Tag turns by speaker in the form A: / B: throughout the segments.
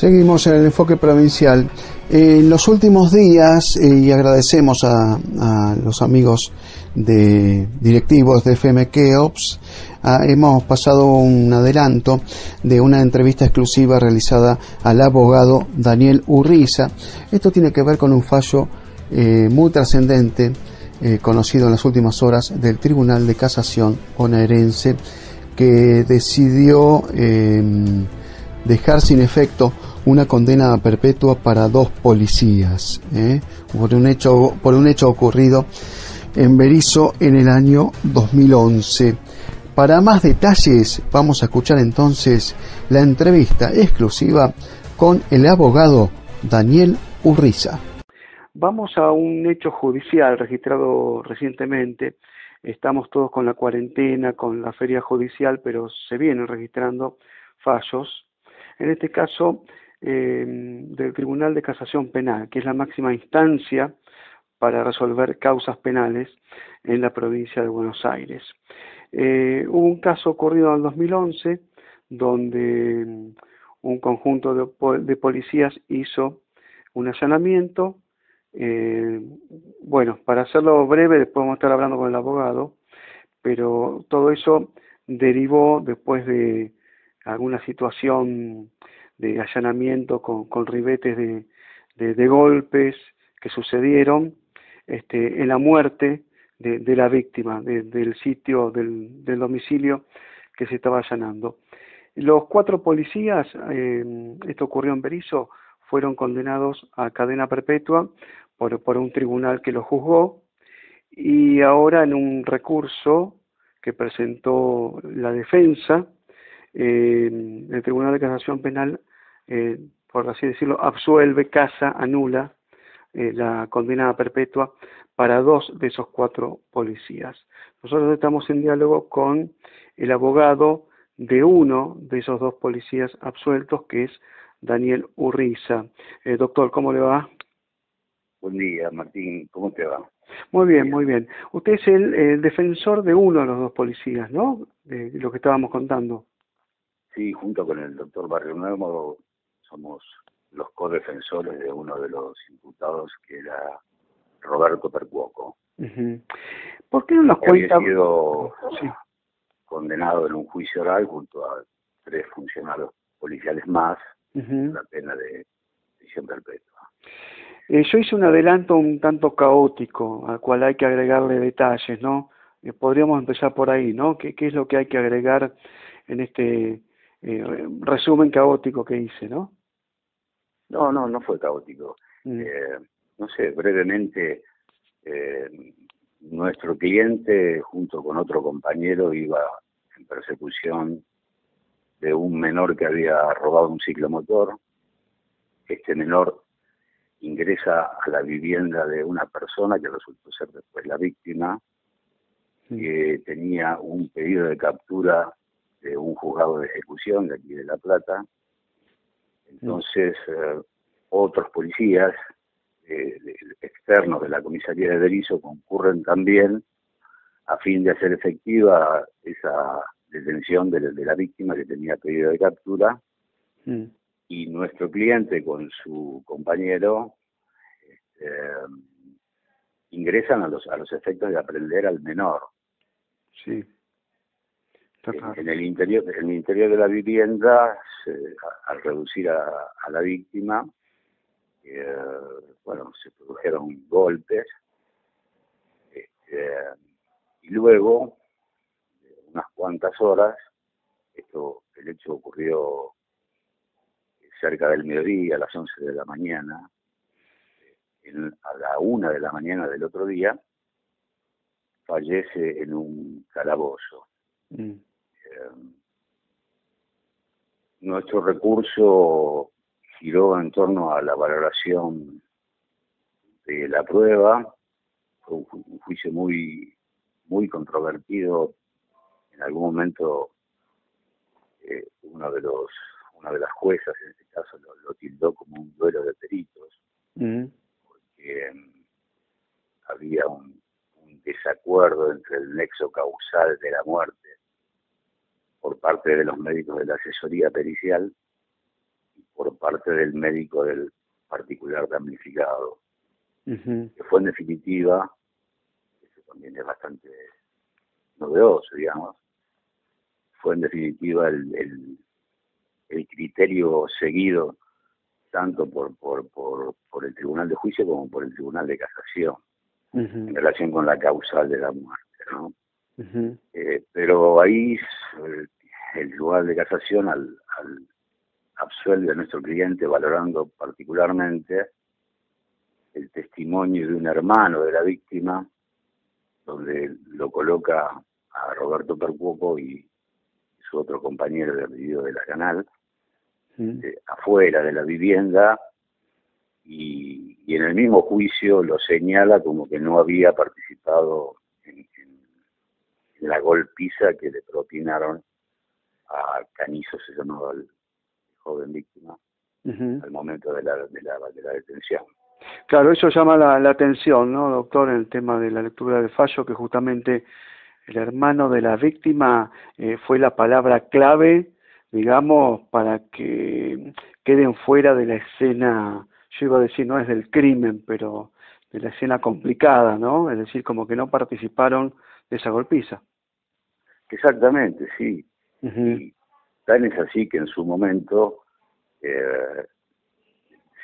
A: Seguimos en el enfoque provincial. En los últimos días, eh, y agradecemos a, los amigos de directivos de FM Keops, ah, hemos pasado un adelanto de una entrevista exclusiva realizada al abogado Daniel Urriza. Esto tiene que ver con un fallo eh, muy trascendente eh, conocido en las últimas horas del Tribunal de Casación bonaerense que decidió dejar sin efecto una condena perpetua para dos policías ¿eh? por un hecho por un hecho ocurrido en Berizo en el año 2011. Para más detalles vamos a escuchar entonces la entrevista exclusiva con el abogado Daniel Urriza.
B: Vamos a un hecho judicial registrado recientemente. Estamos todos con la cuarentena, con la feria judicial, pero se vienen registrando fallos en este caso eh, del Tribunal de Casación Penal, que es la máxima instancia para resolver causas penales en la provincia de Buenos Aires. Eh, hubo un caso ocurrido en el 2011 donde mm, un conjunto de, policías hizo un allanamiento. Eh, bueno, para hacerlo breve, después vamos a estar hablando con el abogado, pero todo eso derivó después de alguna situación de allanamiento con, con ribetes de, de, golpes que sucedieron este, en la muerte de, de la víctima, del sitio, del, del, domicilio que se estaba allanando. Los cuatro policías, eh, esto ocurrió en Berizo, fueron condenados a cadena perpetua por, por un tribunal que lo juzgó y ahora en un recurso que presentó la defensa, eh, el Tribunal de Casación Penal, eh, por así decirlo, absuelve, casa, anula eh, la condena perpetua para dos de esos cuatro policías. Nosotros estamos en diálogo con el abogado de uno de esos dos policías absueltos, que es Daniel Urriza. Eh, doctor, ¿cómo le va?
C: Buen día, Martín. ¿Cómo te va?
B: Muy bien, muy bien. Usted es el, defensor de uno de los dos policías, ¿no? De lo que estábamos contando.
C: Sí, junto con el doctor Barrio Nuevo somos los codefensores de uno de los imputados que era Roberto Percuoco.
B: ¿Por qué no nos cuenta?
C: Había sido condenado en un juicio oral junto a tres funcionarios policiales más, la pena de prisión perpetua.
B: Eh, yo hice un adelanto un tanto caótico, al cual hay que agregarle detalles, ¿no? Eh, podríamos empezar por ahí, ¿no? ¿Qué, ¿Qué es lo que hay que agregar en este eh, resumen caótico que hice, ¿no?
C: No, no, no fue caótico. Mm. Eh, no sé, brevemente, eh, nuestro cliente junto con otro compañero iba en persecución de un menor que había robado un ciclomotor. Este menor ingresa a la vivienda de una persona que resultó ser después la víctima, mm. que tenía un pedido de captura de un juzgado de ejecución de aquí de La Plata. Entonces, eh, otros policías eh, externos de la comisaría de Berizo concurren también a fin de hacer efectiva esa detención de, la víctima que tenía pedido de captura. Mm. Y nuestro cliente con su compañero este, ingresan a los, a los efectos de aprender al menor.
B: Sí.
C: En, el interior, en el interior de la vivienda, al reducir a, la víctima, eh, bueno, se produjeron golpes. Este, y luego, unas cuantas horas, esto, el hecho ocurrió cerca del mediodía, a las 11 de la mañana, a la una de la mañana del otro día, fallece en un calabozo. Mm. Eh, nuestro recurso giró en torno a la valoración de la prueba. Fue un, juicio muy, muy controvertido. En algún momento eh, uno de los, una de las juezas, en este caso, lo, tildó como un duelo de peritos, mm. porque mm, había un desacuerdo entre el nexo causal de la muerte por parte de los médicos de la asesoría pericial y por parte del médico del particular damnificado, que fue en definitiva, eso también es bastante novedoso, digamos, fue en definitiva el, el, criterio seguido tanto por, por, por, por, el Tribunal de Juicio como por el Tribunal de Casación en relación con la causal de la muerte. ¿no? Eh, pero ahí Tribunal de Casación al, al absuelve a nuestro cliente valorando particularmente el testimonio de un hermano de la víctima, donde lo coloca a Roberto Percuoco y su otro compañero de de la canal, eh, afuera de la vivienda, y, en el mismo juicio lo señala como que no había participado en, la golpiza que le propinaron a Canizo, se llamaba el joven víctima, al momento de la, de, la, de la detención.
B: Claro, eso llama la, atención, ¿no, doctor, en el tema de la lectura del fallo, que justamente el hermano de la víctima eh, fue la palabra clave, digamos, para que queden fuera de la escena, yo iba a decir, no es del crimen, pero de la escena complicada, ¿no? Es decir, como que no participaron de esa golpiza.
C: Exactamente, sí. Y tan es así que en su momento eh,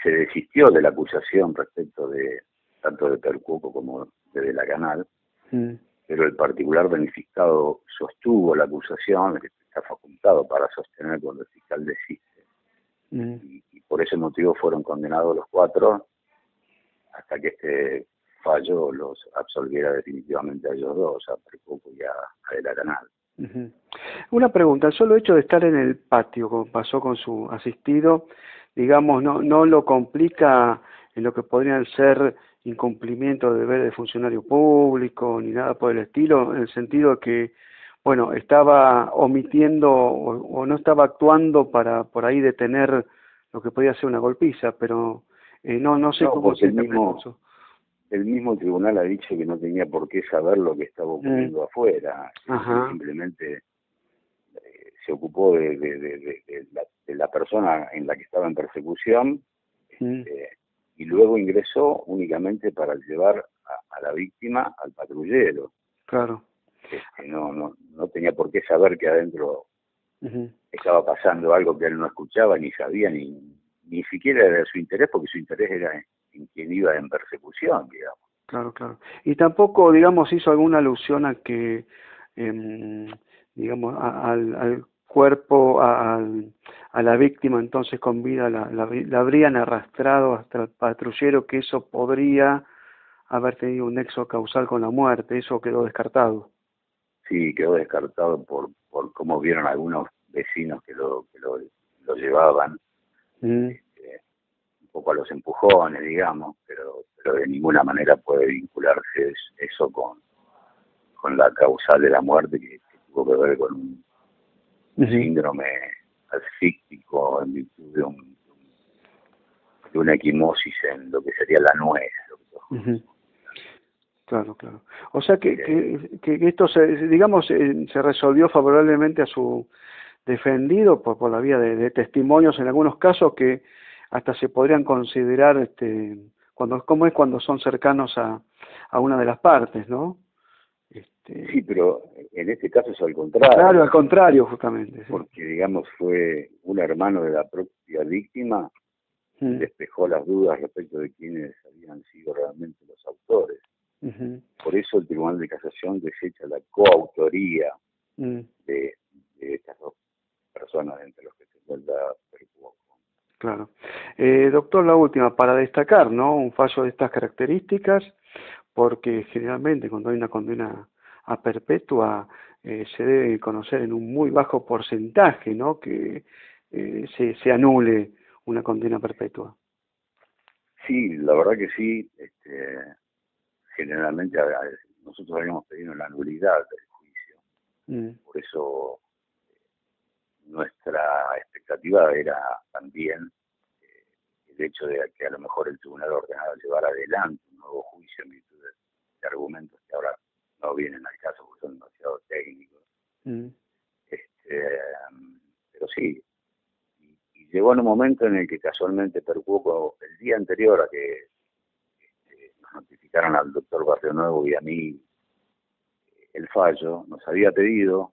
C: se desistió de la acusación respecto de tanto de Percuoco como de, de la Canal, pero el particular beneficiado sostuvo la acusación, que está facultado para sostener cuando el fiscal desiste. Y, por ese motivo fueron condenados los cuatro hasta que este fallo los absolviera definitivamente a ellos dos, a Percuoco y a, De la Canal.
B: Una pregunta, el solo hecho de estar en el patio, como pasó con su asistido, digamos, no, no lo complica en lo que podrían ser incumplimientos de deber de funcionario público ni nada por el estilo, en el sentido de que, bueno, estaba omitiendo o, no estaba actuando para por ahí detener lo que podía ser una golpiza, pero eh, no no sé cómo se
C: el mismo, el mismo tribunal ha dicho que no tenía por qué saber lo que estaba ocurriendo mm. afuera, simplemente se ocupó de, de, la, persona en la que estaba en persecución este, y luego ingresó únicamente para llevar a, la víctima al patrullero.
B: Claro.
C: Este, no, no, no tenía por qué saber que adentro estaba pasando algo que él no escuchaba ni sabía ni ni siquiera era su interés porque su interés era en, quien iba en persecución, digamos.
B: Claro, claro. Y tampoco, digamos, hizo alguna alusión a que, em, digamos, al cuerpo a, a, la víctima entonces con vida la, la, habrían arrastrado hasta el patrullero que eso podría haber tenido un nexo causal con la muerte, eso quedó descartado.
C: Sí, quedó descartado por, por cómo vieron algunos vecinos que lo, que lo, lo llevaban, mm. este, un poco a los empujones, digamos, pero, pero de ninguna manera puede vincularse eso con, con la causal de la muerte que tuvo que ver con un síndrome asfíctico en virtud de, un, de una equimosis en lo que sería la nuez.
B: Claro, claro. O sea que, que, que, esto, se, digamos, se resolvió favorablemente a su defendido por, por la vía de, testimonios en algunos casos que hasta se podrían considerar, este, cuando, ¿cómo es cuando son cercanos a, a una de las partes, no?
C: Este, sí, pero en este caso es al contrario.
B: Claro, al contrario, justamente.
C: Porque, digamos, fue un hermano de la propia víctima, mm. despejó las dudas respecto de quiénes habían sido realmente los autores. Por eso el Tribunal de Casación desecha la coautoría mm. de, estas dos personas entre los que se encuentra
B: Claro. Eh, doctor, la última, para destacar, ¿no? Un fallo de estas características, porque generalmente cuando hay una condena a perpetua eh, se debe conocer en un muy bajo porcentaje, ¿no? Que eh, se, se anule una condena perpetua.
C: Sí, la verdad que sí. Este, generalmente nosotros habíamos pedido la nulidad del juicio. Mm. Por eso nuestra expectativa era también eh, el hecho de que a lo mejor el tribunal ordenara llevar adelante un nuevo juicio en virtud de argumentos que ahora no vienen al caso porque son demasiado técnicos. Mm. Este, pero sí, y, llegó en un momento en el que casualmente percuco el día anterior a que este, nos notificaron al doctor Barrio Nuevo y a mí el fallo, nos había pedido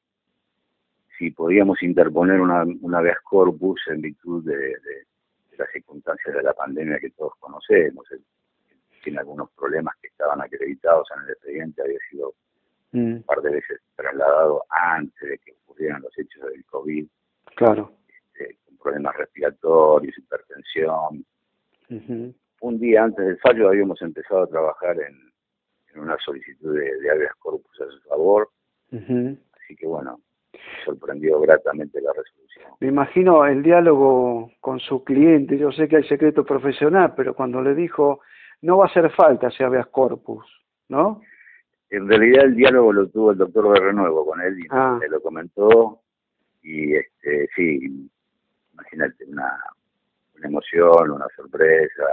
C: si podíamos interponer una, una habeas corpus en virtud de, las circunstancias de la pandemia que todos conocemos. tiene algunos problemas que estaban acreditados en el expediente, había sido mm. un par de veces trasladado antes de que ocurrieran los hechos del COVID.
B: Claro.
C: Este, con problemas respiratorios, hipertensión. Un día antes del fallo habíamos empezado a trabajar en, una solicitud de, de habeas corpus a su favor. Así que bueno, sorprendió gratamente la resolución.
B: Me imagino el diálogo con su cliente, yo sé que hay secreto profesional, pero cuando le dijo, no va a hacer falta si habeas corpus, ¿no?
C: En realidad el diálogo lo tuvo el doctor de Renuevo con él y ah. lo comentó y este sí, imagínate una, una emoción, una sorpresa.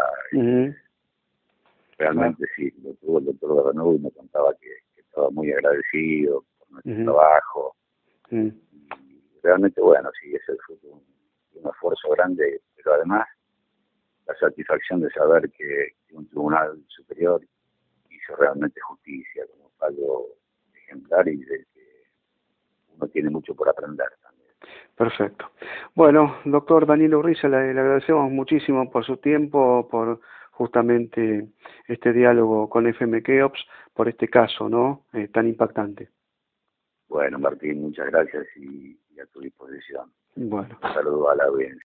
C: Realmente sí, lo tuvo el doctor de Renuevo y me contaba que, estaba muy agradecido por nuestro trabajo Mm. realmente, bueno, sí, es un, un, esfuerzo grande, pero además la satisfacción de saber que, un tribunal superior hizo realmente justicia, como algo ejemplar y de que uno tiene mucho por aprender también.
B: Perfecto. Bueno, doctor Daniel Urriza, le, le agradecemos muchísimo por su tiempo, por justamente este diálogo con FM Keops, por este caso, ¿no? Eh, tan impactante.
C: Bueno, Martín, muchas gracias y, a tu disposición.
B: Bueno.
C: Un saludo a la audiencia.